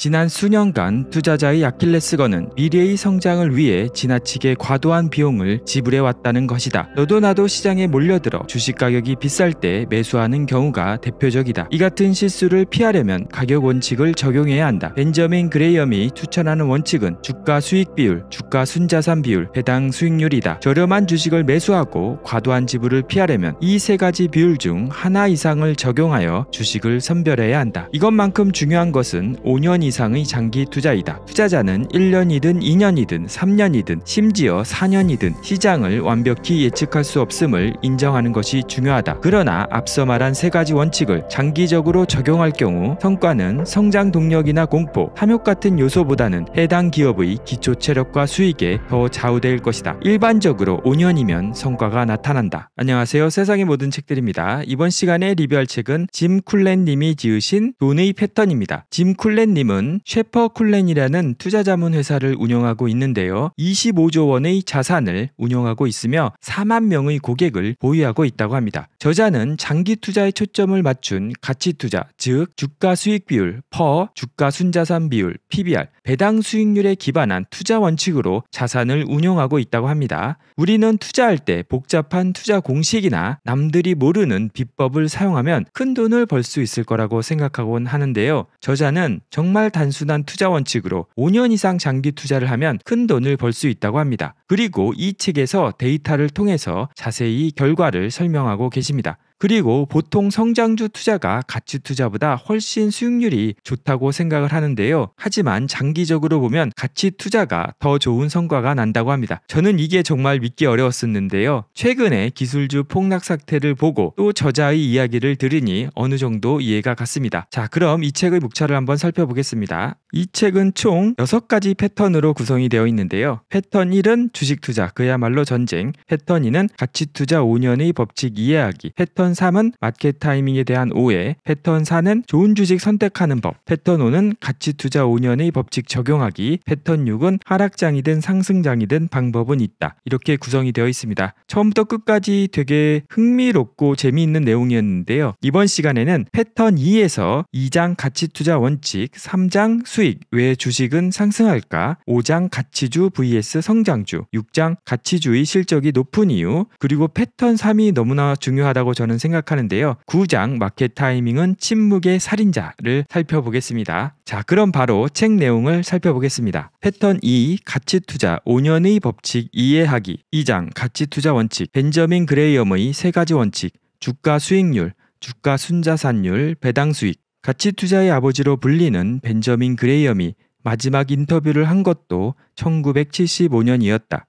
지난 수년간 투자자의 아킬레스건은 미래의 성장을 위해 지나치게 과도한 비용을 지불해 왔다는 것이다. 너도 나도 시장에 몰려들어 주식 가격이 비쌀 때 매수하는 경우가 대표적이다. 이 같은 실수를 피하려면 가격 원칙을 적용해야 한다. 벤저민 그레이엄이 추천하는 원칙은 주가 수익 비율, 주가 순자산 비율, 배당 수익률이다. 저렴한 주식을 매수하고 과도한 지불을 피하려면 이 세 가지 비율 중 하나 이상을 적용하여 주식을 선별해야 한다. 이것만큼 중요한 것은 5년 이 상의 장기 투자이다. 투자자는 1년이든 2년이든 3년이든 심지어 4년이든 시장을 완벽히 예측할 수 없음을 인정하는 것이 중요하다. 그러나 앞서 말한 세 가지 원칙을 장기적으로 적용할 경우 성과는 성장 동력이나 공포, 탐욕 같은 요소보다는 해당 기업의 기초 체력과 수익에 더 좌우될 것이다. 일반적으로 5년이면 성과가 나타난다. 안녕하세요. 세상의 모든 책들입니다. 이번 시간에 리뷰할 책은 짐 쿨렌 님이 지으신 돈의 패턴입니다. 짐 쿨렌 님은 셰퍼 쿨렌이라는 투자 자문 회사를 운영하고 있는데요. 25조 원의 자산을 운영하고 있으며 4만 명의 고객을 보유하고 있다고 합니다. 저자는 장기 투자에 초점을 맞춘 가치 투자, 즉 주가 수익 비율, PER, 주가 순자산 비율, PBR, 배당 수익률에 기반한 투자 원칙으로 자산을 운용하고 있다고 합니다. 우리는 투자할 때 복잡한 투자 공식이나 남들이 모르는 비법을 사용하면 큰 돈을 벌 수 있을 거라고 생각하곤 하는데요. 저자는 정말 단순한 투자 원칙으로 5년 이상 장기 투자를 하면 큰 돈을 벌 수 있다고 합니다. 그리고 이 책에서 데이터를 통해서 자세히 결과를 설명하고 계십니다. 그리고 보통 성장주 투자가 가치 투자보다 훨씬 수익률이 좋다고 생각을 하는데요. 하지만 장기적으로 보면 가치 투자가 더 좋은 성과가 난다고 합니다. 저는 이게 정말 믿기 어려웠었는데요. 최근에 기술주 폭락 사태를 보고 또 저자의 이야기를 들으니 어느 정도 이해가 갔습니다. 자, 그럼 이 책의 목차를 한번 살펴보겠습니다. 이 책은 총 6가지 패턴으로 구성이 되어 있는데요. 패턴 1은 주식 투자, 그야말로 전쟁. 패턴 2는 가치 투자 5년의 법칙 이해하기. 패턴 패턴 3은 market timing에 대한 오해, 패턴 4는 좋은 주식 선택하는 법, 패턴 5는 가치 투자 5년의 법칙 적용하기, 패턴 6은 하락장이든 상승장이든 방법은 있다. 이렇게 구성이 되어 있습니다. 처음부터 끝까지 되게 흥미롭고 재미있는 내용이었는데요. 이번 시간에는 패턴 2에서 2장 가치 투자 원칙, 3장 수익, 왜 주식은 상승할까, 5장 가치주 vs 성장주, 6장 가치주의 실적이 높은 이유, 그리고 패턴 3이 너무나 중요하다고 저는 생각하는데요. 9장 마켓 타이밍은 침묵의 살인자를 살펴보겠습니다. 자, 그럼 바로 책 내용을 살펴보겠습니다. 패턴 2 가치 투자 5년의 법칙 이해하기 2장 가치 투자 원칙 벤저민 그레이엄의 세 가지 원칙 주가 수익률 주가 순자산율 배당 수익 가치 투자의 아버지로 불리는 벤저민 그레이엄이 마지막 인터뷰를 한 것도 1975년이었다.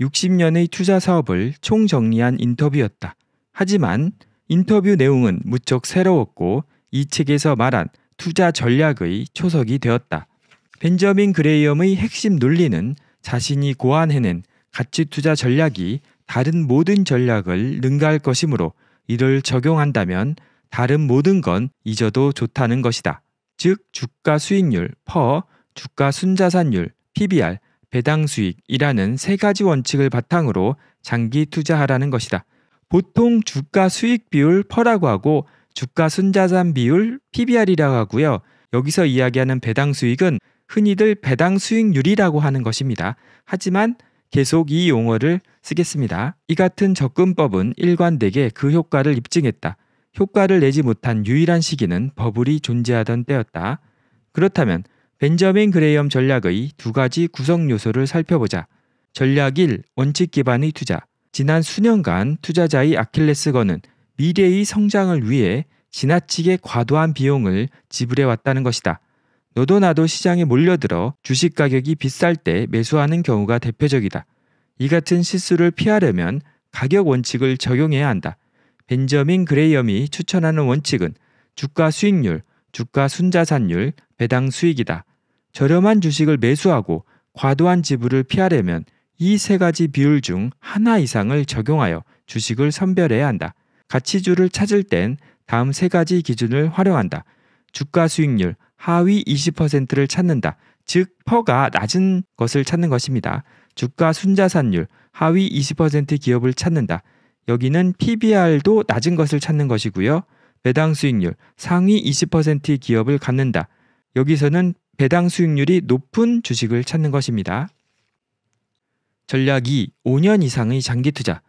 60년의 투자 사업을 총정리한 인터뷰였다. 하지만 인터뷰 내용은 무척 새로웠고 이 책에서 말한 투자 전략의 초석이 되었다. 벤저민 그레이엄의 핵심 논리는 자신이 고안해낸 가치 투자 전략이 다른 모든 전략을 능가할 것이므로 이를 적용한다면 다른 모든 건 잊어도 좋다는 것이다. 즉 주가 수익률 퍼, 주가 순자산율 PBR, 배당 수익이라는 세 가지 원칙을 바탕으로 장기 투자하라는 것이다. 보통 주가 수익 비율 퍼라고 하고 주가 순자산 비율 PBR이라고 하고요. 여기서 이야기하는 배당 수익은 흔히들 배당 수익률이라고 하는 것입니다. 하지만 계속 이 용어를 쓰겠습니다. 이 같은 접근법은 일관되게 그 효과를 입증했다. 효과를 내지 못한 유일한 시기는 버블이 존재하던 때였다. 그렇다면 벤저민 그레이엄 전략의 두 가지 구성 요소를 살펴보자. 전략 1. 원칙 기반의 투자. 지난 수년간 투자자의 아킬레스건은 미래의 성장을 위해 지나치게 과도한 비용을 지불해 왔다는 것이다. 너도 나도 시장에 몰려들어 주식 가격이 비쌀 때 매수하는 경우가 대표적이다. 이 같은 실수를 피하려면 가격 원칙을 적용해야 한다. 벤저민 그레이엄이 추천하는 원칙은 주가 수익률, 주가 순자산율, 배당 수익이다. 저렴한 주식을 매수하고 과도한 지불을 피하려면 이 세 가지 비율 중 하나 이상을 적용하여 주식을 선별해야 한다. 가치주를 찾을 땐 다음 세 가지 기준을 활용한다. 주가 수익률 하위 20%를 찾는다. 즉 퍼가 낮은 것을 찾는 것입니다. 주가 순자산율 하위 20% 기업을 찾는다. 여기는 PBR도 낮은 것을 찾는 것이고요. 배당 수익률 상위 20% 기업을 갖는다. 여기서는 배당 수익률이 높은 주식을 찾는 것입니다. 전략 2. 5년 이상의 장기 투자.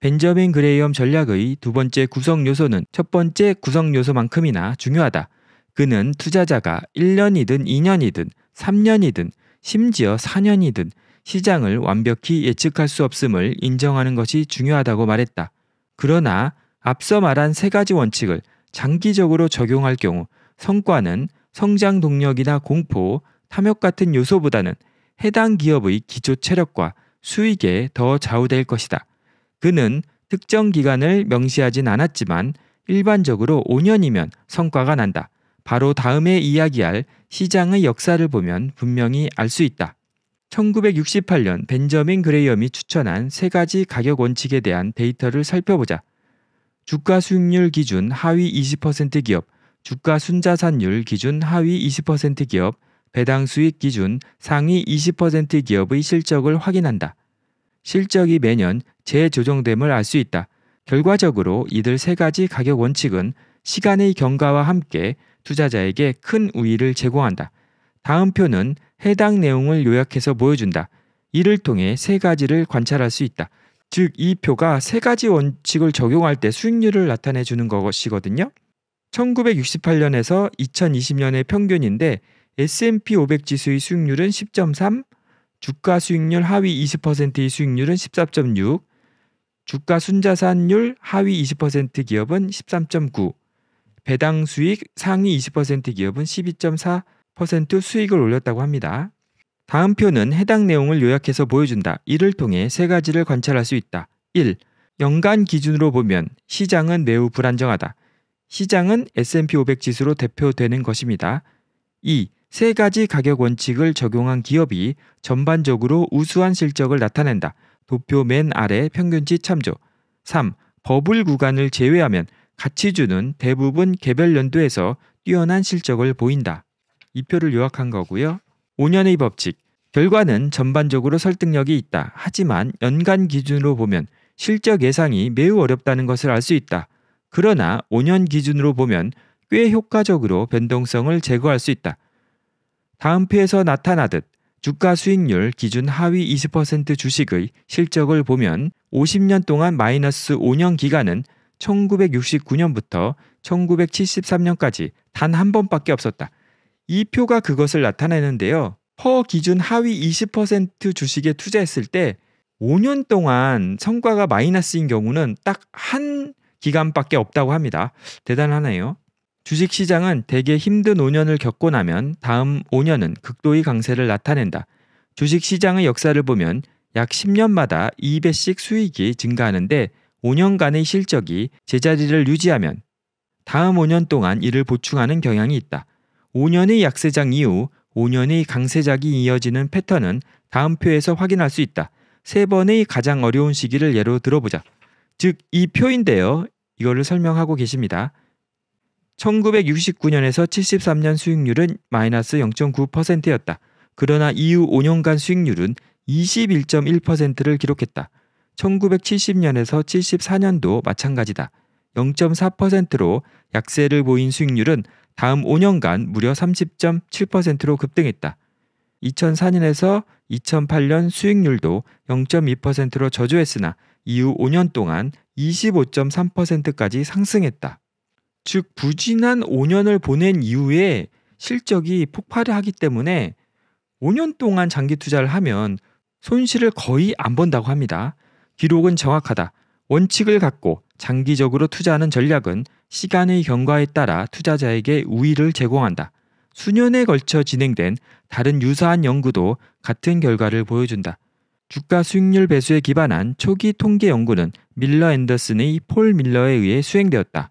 벤저민 그레이엄 전략의 두 번째 구성 요소는 첫 번째 구성 요소만큼이나 중요하다. 그는 투자자가 1년이든 2년이든 3년이든 심지어 4년이든 시장을 완벽히 예측할 수 없음을 인정하는 것이 중요하다고 말했다. 그러나 앞서 말한 세 가지 원칙을 장기적으로 적용할 경우 성과는 성장 동력이나 공포, 탐욕 같은 요소보다는 해당 기업의 기초 체력과 수익에 더 좌우될 것이다. 그는 특정 기간을 명시하진 않았지만 일반적으로 5년이면 성과가 난다. 바로 다음에 이야기할 시장의 역사를 보면 분명히 알 수 있다. 1968년 벤저민 그레이엄이 추천한 세 가지 가격 원칙에 대한 데이터를 살펴보자. 주가 수익률 기준 하위 20% 기업, 주가 순자산율 기준 하위 20% 기업, 배당 수익 기준 상위 20% 기업의 실적을 확인한다. 실적이 매년 재조정됨을 알 수 있다. 결과적으로 이들 세 가지 가격 원칙은 시간의 경과와 함께 투자자에게 큰 우위를 제공한다. 다음 표는 해당 내용을 요약해서 보여준다. 이를 통해 세 가지를 관찰할 수 있다. 즉, 이 표가 세 가지 원칙을 적용할 때 수익률을 나타내 주는 것이거든요. 1968년에서 2020년의 평균인데 S&P 500 지수의 수익률은 10.3, 주가 수익률 하위 20%의 수익률은 14.6, 주가 순자산율 하위 20% 기업은 13.9, 배당 수익 상위 20% 기업은 12.4% 수익을 올렸다고 합니다. 다음 표는 해당 내용을 요약해서 보여준다. 이를 통해 세 가지를 관찰할 수 있다. 1. 연간 기준으로 보면 시장은 매우 불안정하다. 시장은 S&P 500 지수로 대표되는 것입니다. 2. 세 가지 가격 원칙을 적용한 기업이 전반적으로 우수한 실적을 나타낸다. 도표 맨 아래 평균치 참조. 3. 버블 구간을 제외하면 가치주는 대부분 개별 연도에서 뛰어난 실적을 보인다. 이 표를 요약한 거고요. 5년의 법칙. 결과는 전반적으로 설득력이 있다. 하지만 연간 기준으로 보면 실적 예상이 매우 어렵다는 것을 알 수 있다. 그러나 5년 기준으로 보면 꽤 효과적으로 변동성을 제거할 수 있다. 다음 표에서 나타나듯 주가 수익률 기준 하위 20% 주식의 실적을 보면 50년 동안 마이너스 5년 기간은 1969년부터 1973년까지 단 한 번밖에 없었다. 이 표가 그것을 나타내는데요. 퍼 기준 하위 20% 주식에 투자했을 때 5년 동안 성과가 마이너스인 경우는 딱 한 기간밖에 없다고 합니다. 대단하네요. 주식 시장은 대개 힘든 5년을 겪고 나면 다음 5년은 극도의 강세를 나타낸다. 주식 시장의 역사를 보면 약 10년마다 2배씩 수익이 증가하는데 5년간의 실적이 제자리를 유지하면 다음 5년 동안 이를 보충하는 경향이 있다. 5년의 약세장 이후 5년의 강세작이 이어지는 패턴은 다음 표에서 확인할 수 있다. 세 번의 가장 어려운 시기를 예로 들어보자. 즉, 이 표인데요. 이거를 설명하고 계십니다. 1969년에서 73년 수익률은 마이너스 0.9%였다. 그러나 이후 5년간 수익률은 21.1%를 기록했다. 1970년에서 74년도 마찬가지다. 0.4%로 약세를 보인 수익률은 다음 5년간 무려 30.7%로 급등했다. 2004년에서 2008년 수익률도 0.2%로 저조했으나 이후 5년 동안 25.3%까지 상승했다. 즉 부진한 5년을 보낸 이후에 실적이 폭발을 하기 때문에 5년 동안 장기 투자를 하면 손실을 거의 안 본다고 합니다. 기록은 정확하다. 원칙을 갖고 장기적으로 투자하는 전략은 시간의 경과에 따라 투자자에게 우위를 제공한다. 수년에 걸쳐 진행된 다른 유사한 연구도 같은 결과를 보여준다. 주가 수익률 배수에 기반한 초기 통계 연구는 밀러 앤더슨의 폴 밀러에 의해 수행되었다.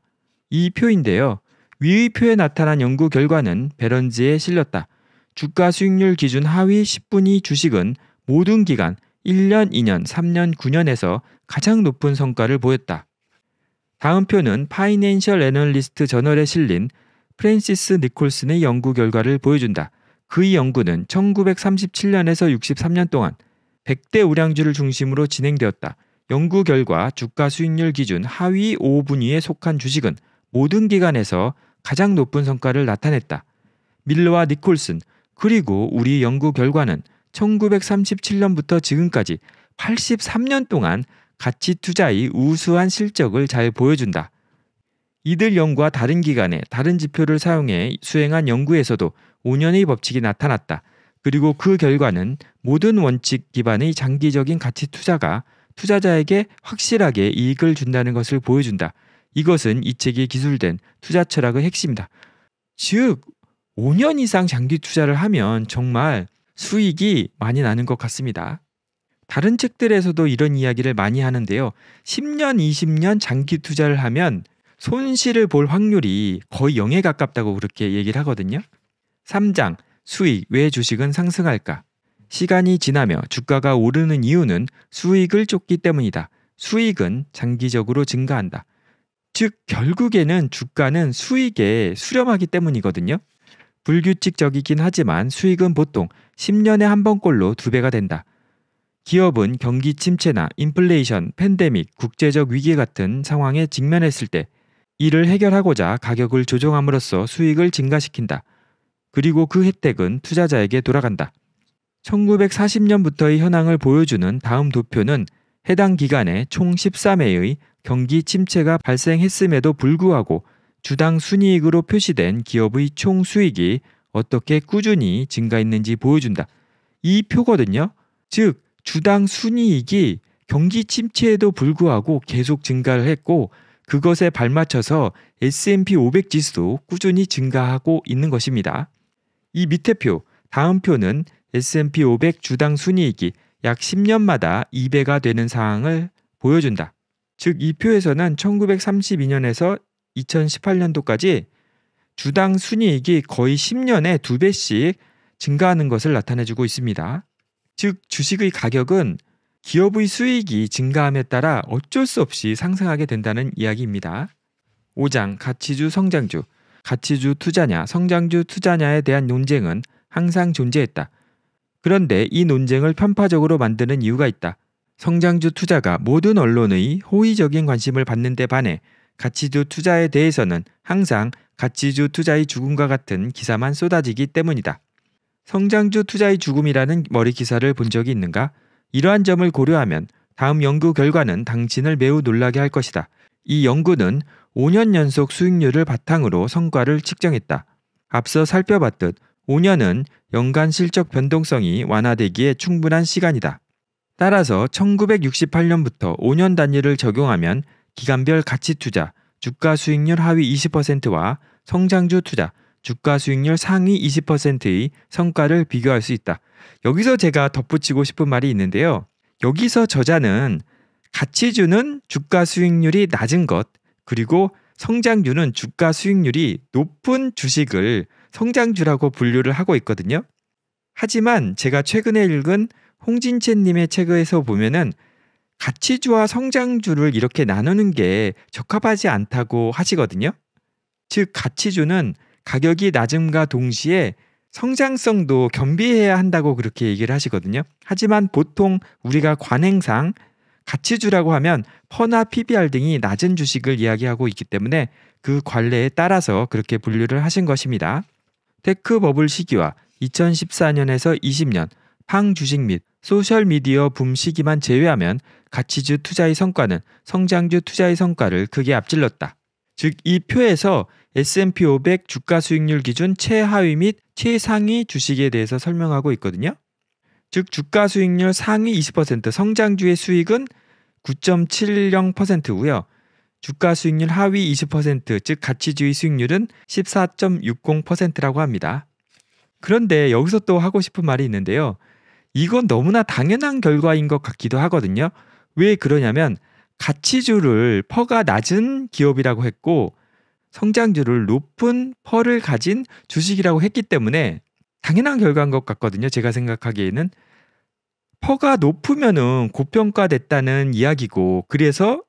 이 표인데요. 위의 표에 나타난 연구 결과는 베런즈에 실렸다. 주가 수익률 기준 하위 10분위 주식은 모든 기간 1년, 2년, 3년, 9년에서 가장 높은 성과를 보였다. 다음 표는 파이낸셜 애널리스트 저널에 실린 프랜시스 니콜슨의 연구 결과를 보여준다. 그의 연구는 1937년에서 63년 동안 100대 우량주를 중심으로 진행되었다. 연구 결과 주가 수익률 기준 하위 5분위에 속한 주식은 모든 기관에서 가장 높은 성과를 나타냈다. 밀러와 니콜슨 그리고 우리 연구 결과는 1937년부터 지금까지 83년 동안 가치 투자의 우수한 실적을 잘 보여준다. 이들 연구와 다른 기관의 다른 지표를 사용해 수행한 연구에서도 5년의 법칙이 나타났다. 그리고 그 결과는 모든 원칙 기반의 장기적인 가치 투자가 투자자에게 확실하게 이익을 준다는 것을 보여준다. 이것은 이 책이 기술된 투자 철학의 핵심이다. 즉, 5년 이상 장기 투자를 하면 정말 수익이 많이 나는 것 같습니다. 다른 책들에서도 이런 이야기를 많이 하는데요. 10년, 20년 장기 투자를 하면 손실을 볼 확률이 거의 0에 가깝다고 그렇게 얘기를 하거든요. 3장 수익 왜 주식은 상승할까? 시간이 지나며 주가가 오르는 이유는 수익을 쫓기 때문이다. 수익은 장기적으로 증가한다. 즉 결국에는 주가는 수익에 수렴하기 때문이거든요. 불규칙적이긴 하지만 수익은 보통 10년에 한 번꼴로 두 배가 된다. 기업은 경기 침체나 인플레이션, 팬데믹, 국제적 위기 같은 상황에 직면했을 때 이를 해결하고자 가격을 조정함으로써 수익을 증가시킨다. 그리고 그 혜택은 투자자에게 돌아간다. 1940년부터의 현황을 보여주는 다음 도표는 해당 기간에 총 13회의 경기 침체가 발생했음에도 불구하고 주당 순이익으로 표시된 기업의 총 수익이 어떻게 꾸준히 증가했는지 보여준다. 이 표거든요. 즉, 주당 순이익이 경기 침체에도 불구하고 계속 증가를 했고 그것에 발맞춰서 S&P 500 지수도 꾸준히 증가하고 있는 것입니다. 이 밑에 표, 다음 표는 S&P 500 주당 순이익이 약 10년마다 2배가 되는 상황을 보여준다. 즉, 이 표에서는 1932년에서 2018년도까지 주당 순이익이 거의 10년에 2배씩 증가하는 것을 나타내주고 있습니다. 즉, 주식의 가격은 기업의 수익이 증가함에 따라 어쩔 수 없이 상승하게 된다는 이야기입니다. 5장 가치주 성장주 가치주 투자냐 성장주 투자냐에 대한 논쟁은 항상 존재했다. 그런데 이 논쟁을 편파적으로 만드는 이유가 있다. 성장주 투자가 모든 언론의 호의적인 관심을 받는 데 반해 가치주 투자에 대해서는 항상 가치주 투자의 죽음과 같은 기사만 쏟아지기 때문이다. 성장주 투자의 죽음이라는 머리 기사를 본 적이 있는가? 이러한 점을 고려하면 다음 연구 결과는 당신을 매우 놀라게 할 것이다. 이 연구는 5년 연속 수익률을 바탕으로 성과를 측정했다. 앞서 살펴봤듯 5년은 연간 실적 변동성이 완화되기에 충분한 시간이다. 따라서 1968년부터 5년 단위를 적용하면 기간별 가치 투자, 주가 수익률 하위 20%와 성장주 투자, 주가 수익률 상위 20%의 성과를 비교할 수 있다. 여기서 제가 덧붙이고 싶은 말이 있는데요. 여기서 저자는 가치주는 주가 수익률이 낮은 것, 그리고 성장주는 주가 수익률이 높은 주식을 성장주라고 분류를 하고 있거든요. 하지만 제가 최근에 읽은 홍진채님의 책에서 보면은 가치주와 성장주를 이렇게 나누는 게 적합하지 않다고 하시거든요. 즉, 가치주는 가격이 낮음과 동시에 성장성도 겸비해야 한다고 그렇게 얘기를 하시거든요. 하지만 보통 우리가 관행상 가치주라고 하면 PER나 PBR 등이 낮은 주식을 이야기하고 있기 때문에 그 관례에 따라서 그렇게 분류를 하신 것입니다. tech bubble 시기와 2014년에서 20년 FANG 주식 및 소셜 미디어 붐 시기만 제외하면 가치주 투자의 성과는 성장주 투자의 성과를 크게 앞질렀다. 즉 이 표에서 S&P 500 주가 수익률 기준 최하위 및 최상위 주식에 대해서 설명하고 있거든요. 즉 주가 수익률 상위 20% 성장주의 수익은 9.70%고요. 주가 수익률 하위 20%즉 가치주의 수익률은 14.60%라고 합니다. 그런데 여기서 또 하고 싶은 말이 있는데요. 이건 너무나 당연한 결과인 것 같기도 하거든요. 왜 그러냐면 가치주를 PER가 낮은 기업이라고 했고 성장주를 높은 PER를 가진 주식이라고 했기 때문에 당연한 결과인 것 같거든요. 제가 생각하기에는 PER가 높으면은 고평가됐다는 이야기고 그래서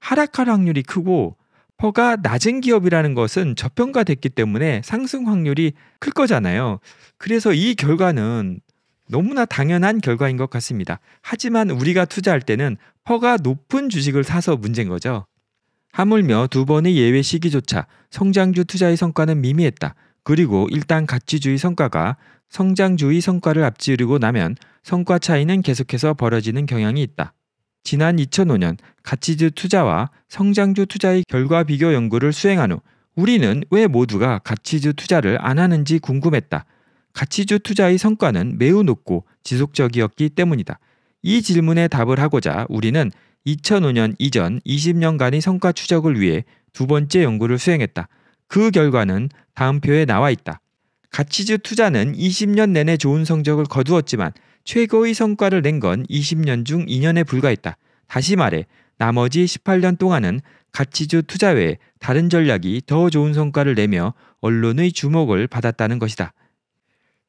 하락할 확률이 크고 PER가 낮은 기업이라는 것은 저평가됐기 때문에 상승 확률이 클 거잖아요. 그래서 이 결과는 너무나 당연한 결과인 것 같습니다. 하지만 우리가 투자할 때는 퍼가 높은 주식을 사서 문제인 거죠. 하물며 두 번의 예외 시기조차 성장주 투자의 성과는 미미했다. 그리고 일단 가치주의 성과가 성장주의 성과를 앞지르고 나면 성과 차이는 계속해서 벌어지는 경향이 있다. 지난 2005년 가치주 투자와 성장주 투자의 결과 비교 연구를 수행한 후 우리는 왜 모두가 가치주 투자를 안 하는지 궁금했다. 가치주 투자의 성과는 매우 높고 지속적이었기 때문이다. 이 질문에 답을 하고자 우리는 2005년 이전 20년간의 성과 추적을 위해 두 번째 연구를 수행했다. 그 결과는 다음 표에 나와 있다. 가치주 투자는 20년 내내 좋은 성적을 거두었지만 최고의 성과를 낸 건 20년 중 2년에 불과했다. 다시 말해 나머지 18년 동안은 가치주 투자 외에 다른 전략이 더 좋은 성과를 내며 언론의 주목을 받았다는 것이다.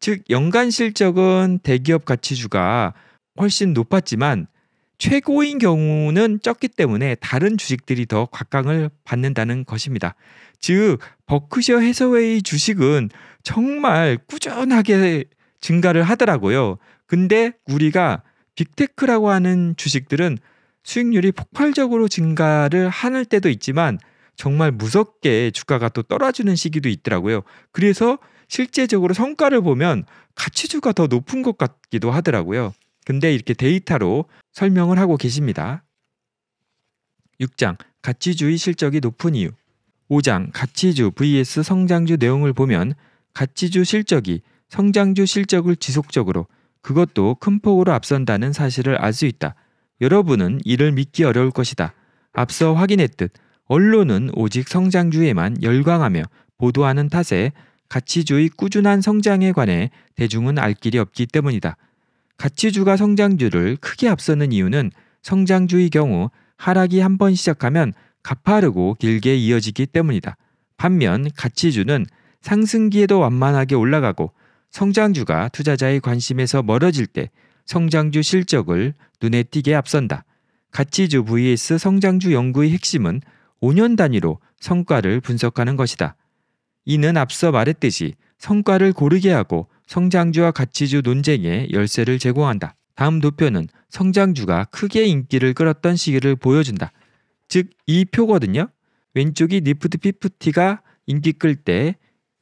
즉 연간 실적은 대기업 가치주가 훨씬 높았지만 최고인 경우는 적기 때문에 다른 주식들이 더 곽강을 받는다는 것입니다. 즉 버크셔 해서웨이 주식은 정말 꾸준하게 증가를 하더라고요. 근데 우리가 빅테크라고 하는 주식들은 수익률이 폭발적으로 증가를 하는 때도 있지만 정말 무섭게 주가가 또 떨어지는 시기도 있더라고요. 그래서 실제적으로 성과를 보면 가치주가 더 높은 것 같기도 하더라고요. 근데 이렇게 데이터로 설명을 하고 계십니다. 6장 가치주의 실적이 높은 이유 5장 가치주 vs 성장주 내용을 보면 가치주 실적이 성장주 실적을 지속적으로 그것도 큰 폭으로 앞선다는 사실을 알 수 있다. 여러분은 이를 믿기 어려울 것이다. 앞서 확인했듯 언론은 오직 성장주에만 열광하며 보도하는 탓에 가치주의 꾸준한 성장에 관해 대중은 알 길이 없기 때문이다. 가치주가 성장주를 크게 앞서는 이유는 성장주의 경우 하락이 한 번 시작하면 가파르고 길게 이어지기 때문이다. 반면 가치주는 상승기에도 완만하게 올라가고 성장주가 투자자의 관심에서 멀어질 때 성장주 실적을 눈에 띄게 앞선다. 가치주 vs 성장주 연구의 핵심은 5년 단위로 성과를 분석하는 것이다. 이는 앞서 말했듯이 성과를 고르게 하고 성장주와 가치주 논쟁에 열쇠를 제공한다. 다음 도표는 성장주가 크게 인기를 끌었던 시기를 보여준다. 즉, 이 표거든요. 왼쪽이 Nifty Fifty가 인기 끌 때,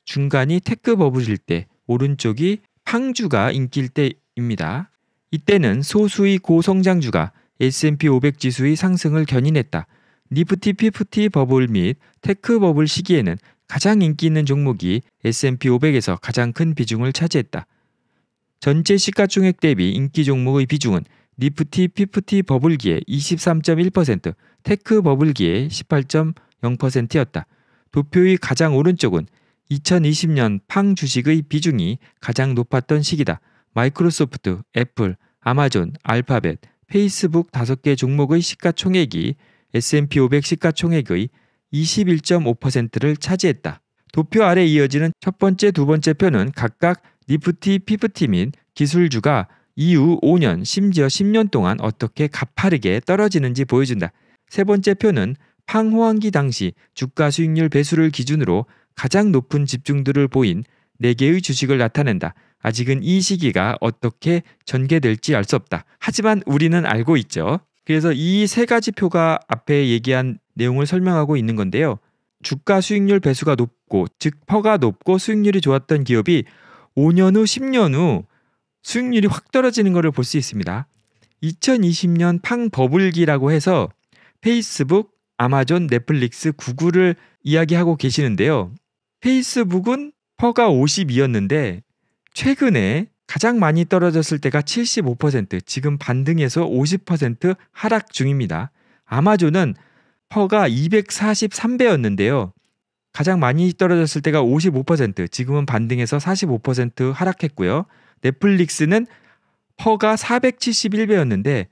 중간이 tech bubble일 때, 오른쪽이 FANG주가 인기일 때입니다. 이때는 소수의 고성장주가 S&P 500 지수의 상승을 견인했다. Nifty Fifty bubble 및 tech bubble 시기에는 가장 인기 있는 종목이 S&P 500에서 가장 큰 비중을 차지했다. 전체 시가총액 대비 인기 종목의 비중은 Nifty Fifty bubble기에 23.1%, tech bubble기에 18.0%였다. 도표의 가장 오른쪽은 2020년 FANG 주식의 비중이 가장 높았던 시기다. 마이크로소프트, 애플, 아마존, 알파벳, 페이스북 5개 종목의 시가총액이 S&P 500 시가총액의 21.5%를 차지했다. 도표 아래 이어지는 첫 번째, 두 번째 표는 각각 Nifty Fifty 및 기술주가 이후 5년, 심지어 10년 동안 어떻게 가파르게 떨어지는지 보여준다. 세 번째 표는 팡호황기 당시 주가 수익률 배수를 기준으로 가장 높은 집중도를 보인 4개의 주식을 나타낸다. 아직은 이 시기가 어떻게 전개될지 알 수 없다. 하지만 우리는 알고 있죠. 그래서 이 세 가지 표가 앞에 얘기한 내용을 설명하고 있는 건데요. 주가 수익률 배수가 높고 즉 퍼가 높고 수익률이 좋았던 기업이 5년 후 10년 후 수익률이 확 떨어지는 것을 볼 수 있습니다. 2020년 FANG bubble기라고 해서 페이스북, 아마존, 넷플릭스, 구글을 이야기하고 계시는데요. 페이스북은 PER가 52였는데 최근에 가장 많이 떨어졌을 때가 75%, 지금 반등해서 50% 하락 중입니다. 아마존은 PER가 243배였는데요. 가장 많이 떨어졌을 때가 55%, 지금은 반등해서 45% 하락했고요. 넷플릭스는 PER가 471배였는데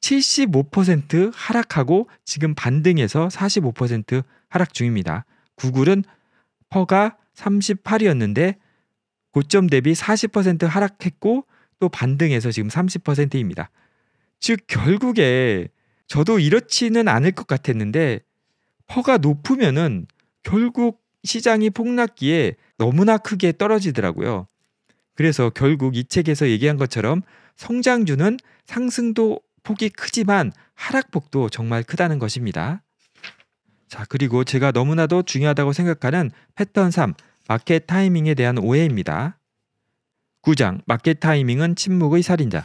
75% 하락하고 지금 반등해서 45% 하락 중입니다. 구글은 PER가 38이었는데 고점 대비 40% 하락했고 또 반등해서 지금 30%입니다. 즉 결국에 저도 이렇지는 않을 것 같았는데 PER가 높으면은 결국 시장이 폭락기에 너무나 크게 떨어지더라고요. 그래서 결국 이 책에서 얘기한 것처럼 성장주는 상승도 폭이 크지만 하락폭도 정말 크다는 것입니다. 자, 그리고 제가 너무나도 중요하다고 생각하는 패턴 3, 마켓 타이밍에 대한 오해입니다. 9장 마켓 타이밍은 침묵의 살인자.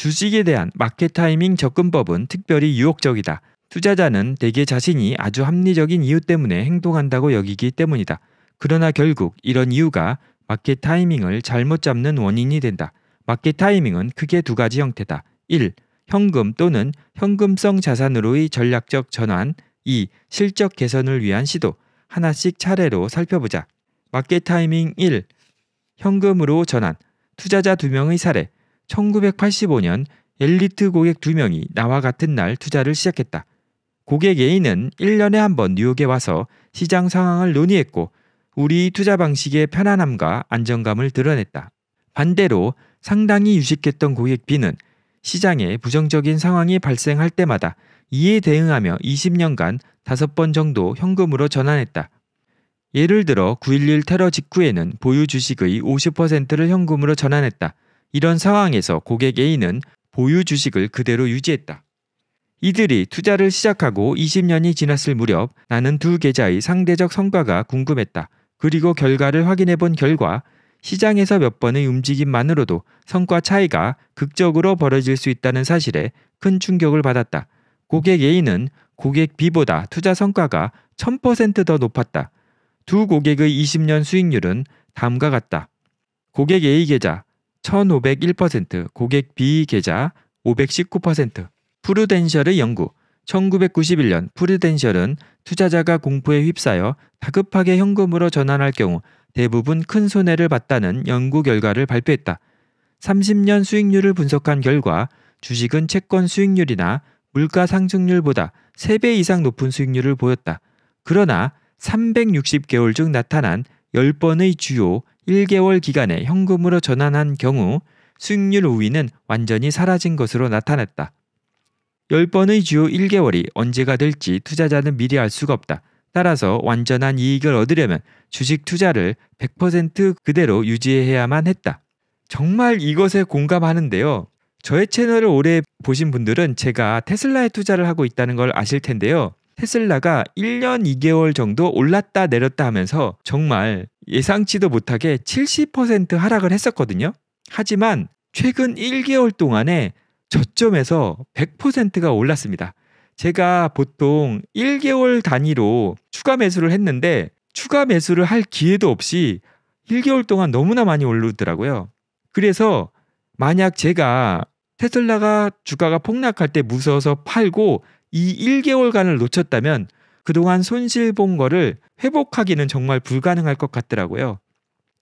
주식에 대한 마켓 타이밍 접근법은 특별히 유혹적이다. 투자자는 대개 자신이 아주 합리적인 이유 때문에 행동한다고 여기기 때문이다. 그러나 결국 이런 이유가 마켓 타이밍을 잘못 잡는 원인이 된다. 마켓 타이밍은 크게 두 가지 형태다. 1. 현금 또는 현금성 자산으로의 전략적 전환. 2. 실적 개선을 위한 시도. 하나씩 차례로 살펴보자. 마켓 타이밍 1. 현금으로 전환. 투자자 2명의 사례. 1985년 엘리트 고객 2명이 나와 같은 날 투자를 시작했다. 고객 A는 1년에 한 번 뉴욕에 와서 시장 상황을 논의했고 우리 투자 방식의 편안함과 안정감을 드러냈다. 반대로 상당히 유식했던 고객 B는 시장에 부정적인 상황이 발생할 때마다 이에 대응하며 20년간 5번 정도 현금으로 전환했다. 예를 들어 9.11 테러 직후에는 보유 주식의 50%를 현금으로 전환했다. 이런 상황에서 고객 A는 보유 주식을 그대로 유지했다. 이들이 투자를 시작하고 20년이 지났을 무렵 나는 두 계좌의 상대적 성과가 궁금했다. 그리고 결과를 확인해 본 결과 시장에서 몇 번의 움직임만으로도 성과 차이가 극적으로 벌어질 수 있다는 사실에 큰 충격을 받았다. 고객 A는 고객 B보다 투자 성과가 1000%더 높았다. 두 고객의 20년 수익률은 다음과 같다. 고객 A 계좌 1501%, 고객 B 계좌 519%. 프루덴셜의 연구 1991년 프루덴셜은 투자자가 공포에 휩싸여 다급하게 현금으로 전환할 경우 대부분 큰 손해를 봤다는 연구 결과를 발표했다. 30년 수익률을 분석한 결과 주식은 채권 수익률이나 물가 상승률보다 3배 이상 높은 수익률을 보였다. 그러나 360개월 중 나타난 10번의 주요 1개월 기간에 현금으로 전환한 경우 수익률 우위는 완전히 사라진 것으로 나타났다. 10번의 주요 1개월이 언제가 될지 투자자는 미리 알 수가 없다. 따라서 완전한 이익을 얻으려면 주식 투자를 100% 그대로 유지해야만 했다. 정말 이것에 공감하는데요. 저의 채널을 오래 보신 분들은 제가 테슬라에 투자를 하고 있다는 걸 아실 텐데요. 테슬라가 1년 2개월 정도 올랐다 내렸다 하면서 정말 예상치도 못하게 70% 하락을 했었거든요. 하지만 최근 1개월 동안에 저점에서 100%가 올랐습니다. 제가 보통 1개월 단위로 추가 매수를 했는데 추가 매수를 할 기회도 없이 1개월 동안 너무나 많이 오르더라고요. 그래서 만약 제가 테슬라가 주가가 폭락할 때 무서워서 팔고 이 1개월간을 놓쳤다면 그동안 손실 본 거를 회복하기는 정말 불가능할 것 같더라고요.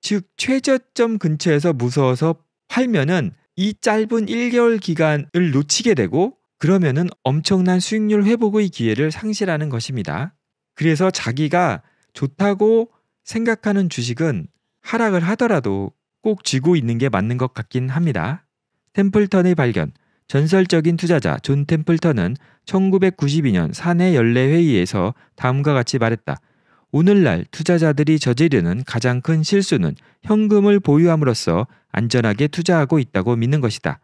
즉, 최저점 근처에서 무서워서 팔면은 이 짧은 1개월 기간을 놓치게 되고 그러면은 엄청난 수익률 회복의 기회를 상실하는 것입니다. 그래서 자기가 좋다고 생각하는 주식은 하락을 하더라도 꼭 쥐고 있는 게 맞는 것 같긴 합니다. 템플턴의 발견. 전설적인 투자자 존 템플턴은 1992년 사내 연례 회의에서 다음과 같이 말했다. 오늘날 투자자들이 저지르는 가장 큰 실수는 현금을 보유함으로써 안전하게 투자하고 있다고 믿는 것이다.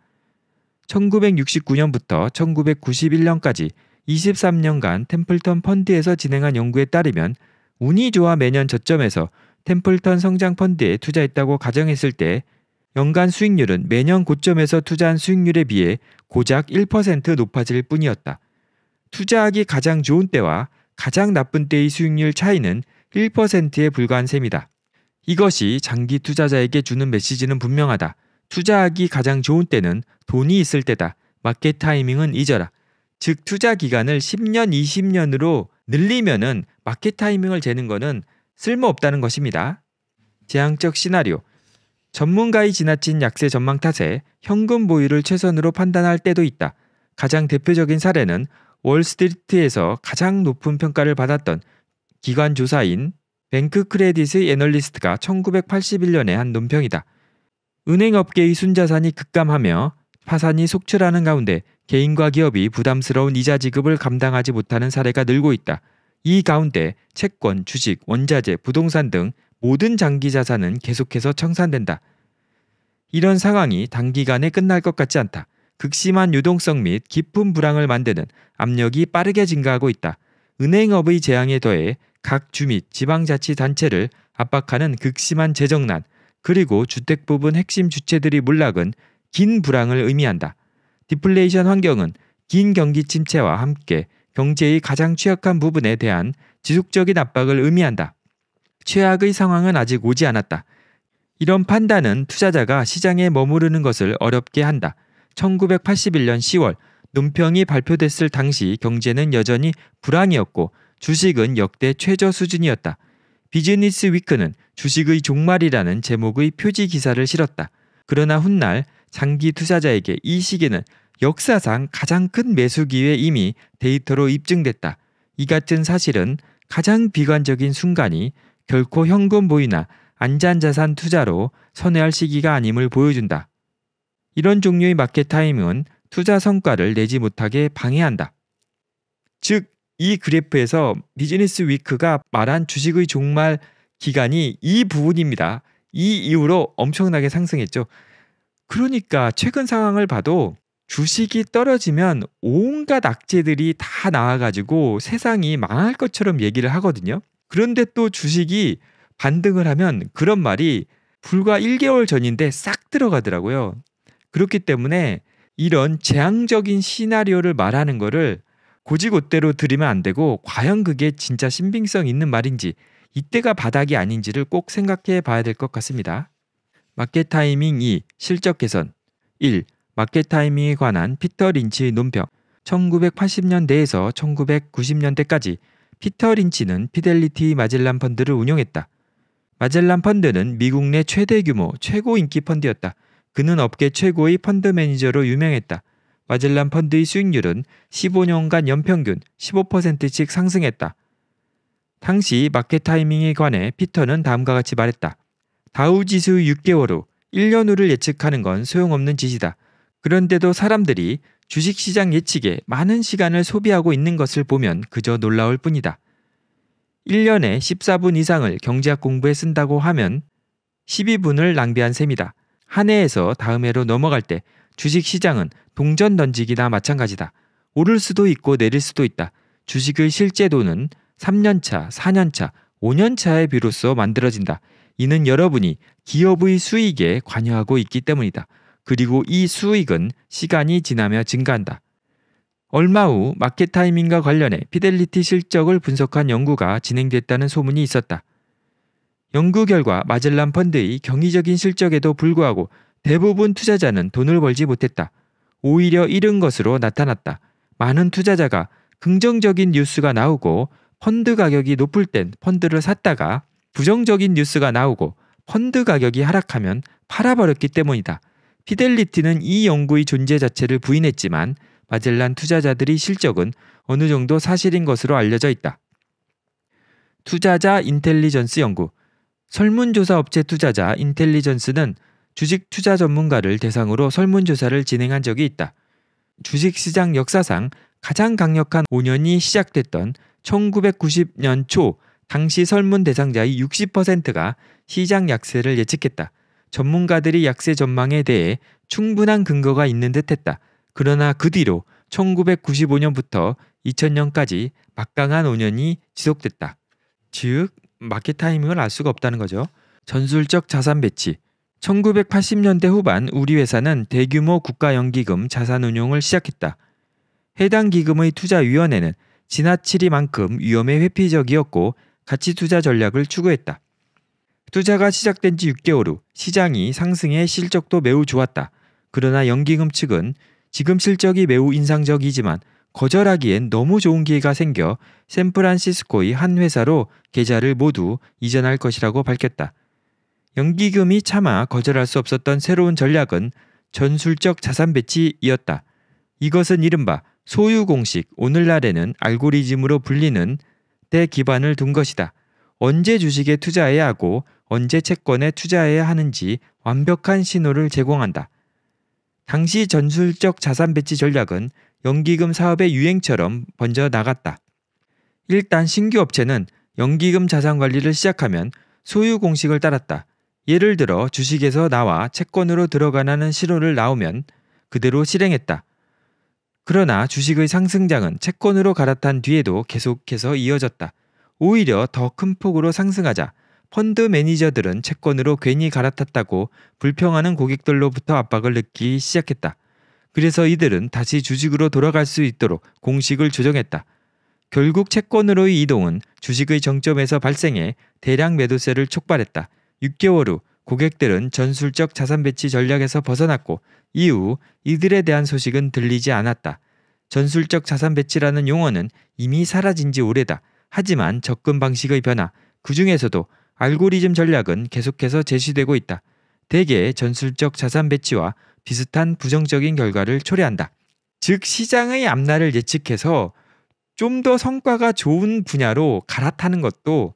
1969년부터 1991년까지 23년간 템플턴 펀드에서 진행한 연구에 따르면 운이 좋아 매년 저점에서 템플턴 성장 펀드에 투자했다고 가정했을 때 연간 수익률은 매년 고점에서 투자한 수익률에 비해 고작 1% 높아질 뿐이었다. 투자하기 가장 좋은 때와 가장 나쁜 때의 수익률 차이는 1%에 불과한 셈이다. 이것이 장기 투자자에게 주는 메시지는 분명하다. 투자하기 가장 좋은 때는 돈이 있을 때다. 마켓 타이밍은 잊어라. 즉 투자 기간을 10년, 20년으로 늘리면은 마켓 타이밍을 재는 것은 쓸모없다는 것입니다. 재앙적 시나리오. 전문가의 지나친 약세 전망 탓에 현금 보유를 최선으로 판단할 때도 있다. 가장 대표적인 사례는 월스트리트에서 가장 높은 평가를 받았던 기관 조사인 뱅크 크레딧의 애널리스트가 1981년에 한 논평이다. 은행업계의 순자산이 급감하며 파산이 속출하는 가운데 개인과 기업이 부담스러운 이자 지급을 감당하지 못하는 사례가 늘고 있다. 이 가운데 채권, 주식, 원자재, 부동산 등 모든 장기 자산은 계속해서 청산된다. 이런 상황이 단기간에 끝날 것 같지 않다. 극심한 유동성 및 깊은 불황을 만드는 압력이 빠르게 증가하고 있다. 은행업의 재앙에 더해 각주 및 지방자치단체를 압박하는 극심한 재정난, 그리고 주택 부분 핵심 주체들이 몰락은 긴 불황을 의미한다. 디플레이션 환경은 긴 경기 침체와 함께 경제의 가장 취약한 부분에 대한 지속적인 압박을 의미한다. 최악의 상황은 아직 오지 않았다. 이런 판단은 투자자가 시장에 머무르는 것을 어렵게 한다. 1981년 10월 논평이 발표됐을 당시 경제는 여전히 불황이었고 주식은 역대 최저 수준이었다. 비즈니스 위크는 주식의 종말이라는 제목의 표지 기사를 실었다. 그러나 훗날 장기 투자자에게 이 시기는 역사상 가장 큰 매수 기회 이미 데이터로 입증됐다. 이 같은 사실은 가장 비관적인 순간이 결코 현금 보유나 안전자산 투자로 선회할 시기가 아님을 보여준다. 이런 종류의 마켓 타이밍은 투자 성과를 내지 못하게 방해한다. 즉, 이 그래프에서 비즈니스 위크가 말한 주식의 종말 기간이 이 부분입니다. 이 이후로 엄청나게 상승했죠. 그러니까 최근 상황을 봐도 주식이 떨어지면 온갖 악재들이 다 나와가지고 세상이 망할 것처럼 얘기를 하거든요. 그런데 또 주식이 반등을 하면 그런 말이 불과 1개월 전인데 싹 들어가더라고요. 그렇기 때문에 이런 재앙적인 시나리오를 말하는 거를 곧이곧대로 들으면 안 되고 과연 그게 진짜 신빙성 있는 말인지 이때가 바닥이 아닌지를 꼭 생각해 봐야 될 것 같습니다. 마켓 타이밍 2 실적 개선 1. 마켓 타이밍에 관한 피터 린치의 논평 1980년대에서 1990년대까지 피터 린치는 피델리티 마젤란 펀드를 운용했다. 마젤란 펀드는 미국 내 최대 규모, 최고 인기 펀드였다. 그는 업계 최고의 펀드 매니저로 유명했다. 마젤란 펀드의 수익률은 15년간 연평균 15%씩 상승했다. 당시 마켓 타이밍에 관해 피터는 다음과 같이 말했다. 다우 지수 6개월 후 1년 후를 예측하는 건 소용없는 짓이다. 그런데도 사람들이 주식시장 예측에 많은 시간을 소비하고 있는 것을 보면 그저 놀라울 뿐이다. 1년에 14분 이상을 경제학 공부에 쓴다고 하면 12분을 낭비한 셈이다. 한 해에서 다음 해로 넘어갈 때 주식시장은 동전 던지기나 마찬가지다. 오를 수도 있고 내릴 수도 있다. 주식의 실제 돈은 3년차, 4년차, 5년차에 비로소 만들어진다. 이는 여러분이 기업의 수익에 관여하고 있기 때문이다. 그리고 이 수익은 시간이 지나며 증가한다. 얼마 후 마켓 타이밍과 관련해 피델리티 실적을 분석한 연구가 진행됐다는 소문이 있었다. 연구 결과 마젤란 펀드의 경이적인 실적에도 불구하고 대부분 투자자는 돈을 벌지 못했다. 오히려 잃은 것으로 나타났다. 많은 투자자가 긍정적인 뉴스가 나오고 펀드 가격이 높을 땐 펀드를 샀다가 부정적인 뉴스가 나오고 펀드 가격이 하락하면 팔아버렸기 때문이다. 피델리티는 이 연구의 존재 자체를 부인했지만 마젤란 투자자들의 실적은 어느 정도 사실인 것으로 알려져 있다. 투자자 인텔리전스 연구 설문조사 업체 투자자 인텔리전스는 주식 투자 전문가를 대상으로 설문조사를 진행한 적이 있다. 주식 시장 역사상 가장 강력한 5년이 시작됐던 1990년 초 당시 설문 대상자의 60%가 시장 약세를 예측했다. 전문가들이 약세 전망에 대해 충분한 근거가 있는 듯 했다. 그러나 그 뒤로 1995년부터 2000년까지 막강한 5년이 지속됐다. 즉, 마켓 타이밍을 알 수가 없다는 거죠. 전술적 자산 배치. 1980년대 후반 우리 회사는 대규모 국가연기금 자산운용을 시작했다. 해당 기금의 투자위원회는 지나치리만큼 위험에 회피적이었고 가치 투자 전략을 추구했다. 투자가 시작된 지 6개월 후 시장이 상승해 실적도 매우 좋았다. 그러나 연기금 측은 지금 실적이 매우 인상적이지만 거절하기엔 너무 좋은 기회가 생겨 샌프란시스코의 한 회사로 계좌를 모두 이전할 것이라고 밝혔다. 연기금이 차마 거절할 수 없었던 새로운 전략은 전술적 자산 배치이었다. 이것은 이른바 소유 공식, 오늘날에는 알고리즘으로 불리는 데 기반을 둔 것이다. 언제 주식에 투자해야 하고 언제 채권에 투자해야 하는지 완벽한 신호를 제공한다. 당시 전술적 자산 배치 전략은 연기금 사업의 유행처럼 번져 나갔다. 일단 신규 업체는 연기금 자산 관리를 시작하면 소유 공식을 따랐다. 예를 들어 주식에서 나와 채권으로 들어가라는 신호를 나오면 그대로 실행했다. 그러나 주식의 상승장은 채권으로 갈아탄 뒤에도 계속해서 이어졌다. 오히려 더 큰 폭으로 상승하자 펀드 매니저들은 채권으로 괜히 갈아탔다고 불평하는 고객들로부터 압박을 느끼기 시작했다. 그래서 이들은 다시 주식으로 돌아갈 수 있도록 공식을 조정했다. 결국 채권으로의 이동은 주식의 정점에서 발생해 대량 매도세를 촉발했다. 6개월 후 고객들은 전술적 자산 배치 전략에서 벗어났고 이후 이들에 대한 소식은 들리지 않았다. 전술적 자산 배치라는 용어는 이미 사라진 지 오래다. 하지만 접근 방식의 변화, 그 중에서도 알고리즘 전략은 계속해서 제시되고 있다. 대개 전술적 자산 배치와 비슷한 부정적인 결과를 초래한다. 즉 시장의 앞날을 예측해서 좀 더 성과가 좋은 분야로 갈아타는 것도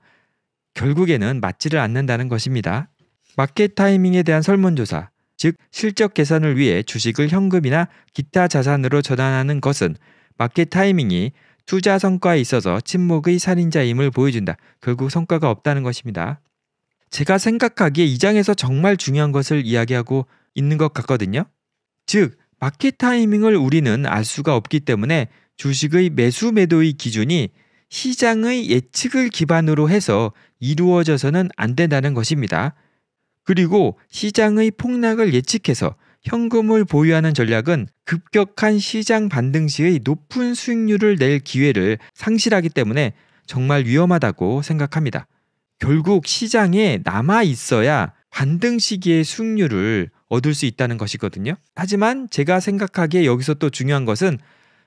결국에는 맞지를 않는다는 것입니다. 마켓 타이밍에 대한 설문조사, 즉 실적 계산을 위해 주식을 현금이나 기타 자산으로 전환하는 것은 마켓 타이밍이 투자 성과에 있어서 침묵의 살인자임을 보여준다. 결국 성과가 없다는 것입니다. 제가 생각하기에 이 장에서 정말 중요한 것을 이야기하고 있는 것 같거든요. 즉, 마켓 타이밍을 우리는 알 수가 없기 때문에 주식의 매수 매도의 기준이 시장의 예측을 기반으로 해서 이루어져서는 안 된다는 것입니다. 그리고 시장의 폭락을 예측해서 현금을 보유하는 전략은 급격한 시장 반등 시의 높은 수익률을 낼 기회를 상실하기 때문에 정말 위험하다고 생각합니다. 결국 시장에 남아 있어야 반등 시기의 수익률을 얻을 수 있다는 것이거든요. 하지만 제가 생각하기에 여기서 또 중요한 것은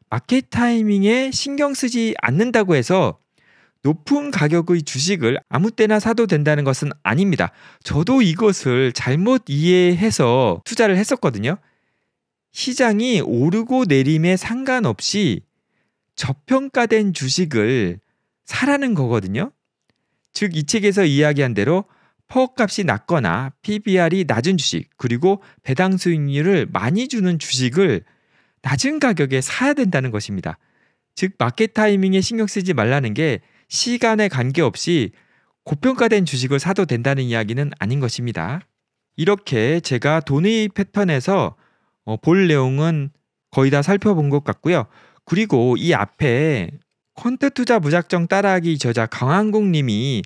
마켓 타이밍에 신경 쓰지 않는다고 해서 높은 가격의 주식을 아무 때나 사도 된다는 것은 아닙니다. 저도 이것을 잘못 이해해서 투자를 했었거든요. 시장이 오르고 내림에 상관없이 저평가된 주식을 사라는 거거든요. 즉, 이 책에서 이야기한 대로 퍼 값이 낮거나 PBR이 낮은 주식, 그리고 배당 수익률을 많이 주는 주식을 낮은 가격에 사야 된다는 것입니다. 즉, 마켓 타이밍에 신경 쓰지 말라는 게 시간에 관계없이 고평가된 주식을 사도 된다는 이야기는 아닌 것입니다. 이렇게 제가 돈의 패턴에서 어, 볼 내용은 거의 다 살펴본 것 같고요. 그리고 이 앞에 콘트 투자 무작정 따라하기 저자 강한국 님이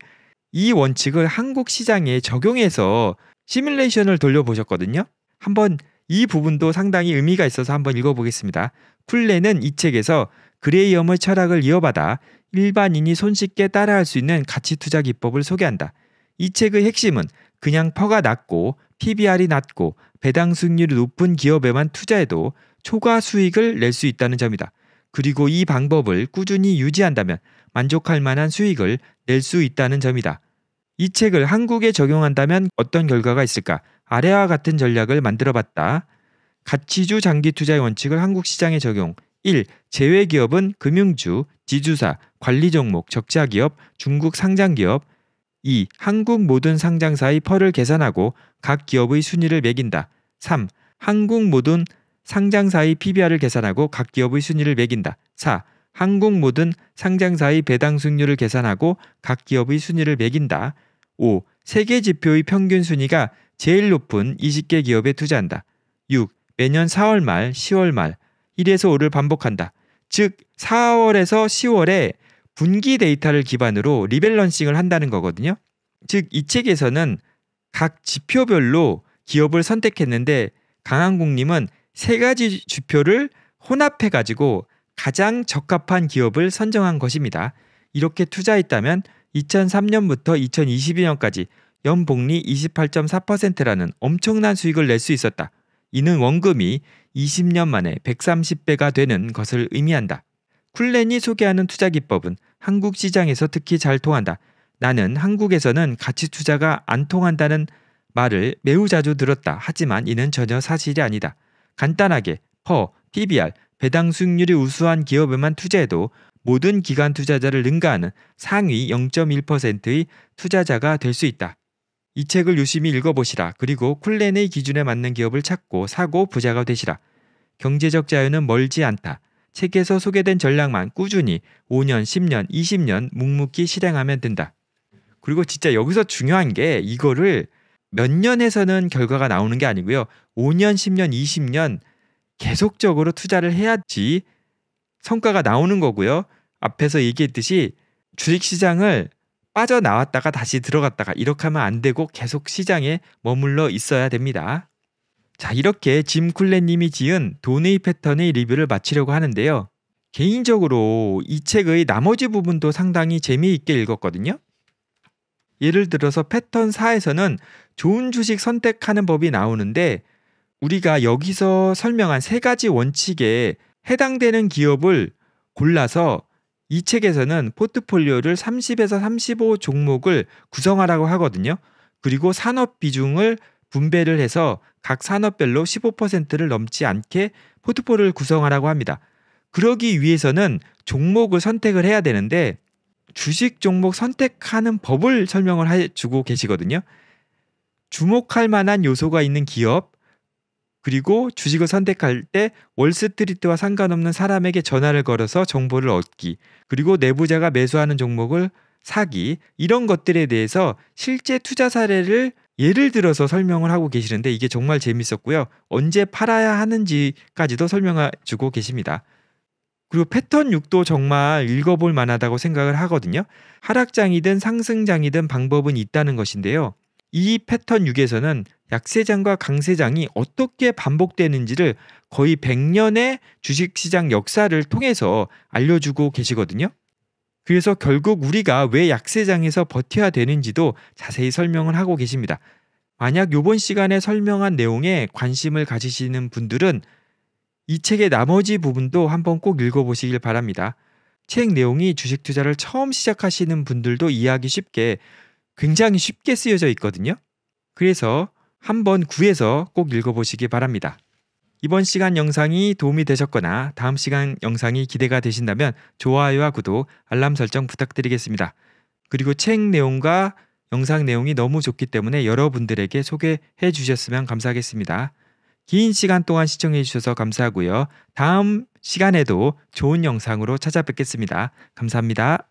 이 원칙을 한국 시장에 적용해서 시뮬레이션을 돌려보셨거든요. 한번 이 부분도 상당히 의미가 있어서 한번 읽어보겠습니다. 쿨레는 이 책에서 그레이엄의 철학을 이어받아 일반인이 손쉽게 따라할 수 있는 가치 투자 기법을 소개한다. 이 책의 핵심은 그냥 퍼가 낮고 PBR이 낮고 배당 수익률이 높은 기업에만 투자해도 초과 수익을 낼 수 있다는 점이다. 그리고 이 방법을 꾸준히 유지한다면 만족할 만한 수익을 낼 수 있다는 점이다. 이 책을 한국에 적용한다면 어떤 결과가 있을까? 아래와 같은 전략을 만들어 봤다. 가치주 장기 투자의 원칙을 한국 시장에 적용. 1. 제외 기업은 금융주, 지주사, 관리 종목, 적자 기업, 중국 상장 기업. 2. 한국 모든 상장사의 펄을 계산하고 각 기업의 순위를 매긴다. 3. 한국 모든 상장사의 PBR을 계산하고 각 기업의 순위를 매긴다. 4. 한국 모든 상장사의 배당 수익률을 계산하고 각 기업의 순위를 매긴다. 5. 세계 지표의 평균 순위가 제일 높은 20개 기업에 투자한다. 6. 매년 4월 말, 10월 말, 1에서 5를 반복한다. 즉 4월에서 10월에 분기 데이터를 기반으로 리밸런싱을 한다는 거거든요. 즉 이 책에서는 각 지표별로 기업을 선택했는데 강한국님은 세 가지 지표를 혼합해 가지고 가장 적합한 기업을 선정한 것입니다. 이렇게 투자했다면 2003년부터 2022년까지 연복리 28.4%라는 엄청난 수익을 낼 수 있었다. 이는 원금이 20년 만에 130배가 되는 것을 의미한다. 쿨렌이 소개하는 투자 기법은 한국 시장에서 특히 잘 통한다. 나는 한국에서는 가치 투자가 안 통한다는 말을 매우 자주 들었다. 하지만 이는 전혀 사실이 아니다. 간단하게 퍼, PBR, 배당 수익률이 우수한 기업에만 투자해도 모든 기관 투자자를 능가하는 상위 0.1%의 투자자가 될 수 있다. 이 책을 유심히 읽어보시라. 그리고 쿨렌의 기준에 맞는 기업을 찾고 사고 부자가 되시라. 경제적 자유는 멀지 않다. 책에서 소개된 전략만 꾸준히 5년, 10년, 20년 묵묵히 실행하면 된다. 그리고 진짜 여기서 중요한 게 이거를 몇 년에서는 결과가 나오는 게 아니고요. 5년, 10년, 20년 계속적으로 투자를 해야지 성과가 나오는 거고요. 앞에서 얘기했듯이 주식 시장을 빠져나왔다가 다시 들어갔다가 이렇게 하면 안 되고 계속 시장에 머물러 있어야 됩니다. 자, 이렇게 짐 쿨렌님이 지은 돈의 패턴의 리뷰를 마치려고 하는데요. 개인적으로 이 책의 나머지 부분도 상당히 재미있게 읽었거든요. 예를 들어서 패턴 4에서는 좋은 주식 선택하는 법이 나오는데 우리가 여기서 설명한 세 가지 원칙에 해당되는 기업을 골라서 이 책에서는 포트폴리오를 30에서 35 종목을 구성하라고 하거든요. 그리고 산업 비중을 분배를 해서 각 산업별로 15%를 넘지 않게 포트폴리오를 구성하라고 합니다. 그러기 위해서는 종목을 선택을 해야 되는데 주식 종목 선택하는 법을 설명을 해주고 계시거든요. 주목할 만한 요소가 있는 기업, 그리고 주식을 선택할 때 월스트리트와 상관없는 사람에게 전화를 걸어서 정보를 얻기, 그리고 내부자가 매수하는 종목을 사기, 이런 것들에 대해서 실제 투자 사례를 예를 들어서 설명을 하고 계시는데 이게 정말 재밌었고요. 언제 팔아야 하는지까지도 설명해 주고 계십니다. 그리고 패턴 6도 정말 읽어볼 만하다고 생각을 하거든요. 하락장이든 상승장이든 방법은 있다는 것인데요. 이 패턴 6에서는 약세장과 강세장이 어떻게 반복되는지를 거의 100년의 주식시장 역사를 통해서 알려주고 계시거든요. 그래서 결국 우리가 왜 약세장에서 버텨야 되는지도 자세히 설명을 하고 계십니다. 만약 이번 시간에 설명한 내용에 관심을 가지시는 분들은 이 책의 나머지 부분도 한번 꼭 읽어보시길 바랍니다. 책 내용이 주식 투자를 처음 시작하시는 분들도 이해하기 쉽게 굉장히 쉽게 쓰여져 있거든요. 그래서 한번 구해서 꼭 읽어보시기 바랍니다. 이번 시간 영상이 도움이 되셨거나 다음 시간 영상이 기대가 되신다면 좋아요와 구독, 알람 설정 부탁드리겠습니다. 그리고 책 내용과 영상 내용이 너무 좋기 때문에 여러분들에게 소개해 주셨으면 감사하겠습니다. 긴 시간 동안 시청해 주셔서 감사하고요. 다음 시간에도 좋은 영상으로 찾아뵙겠습니다. 감사합니다.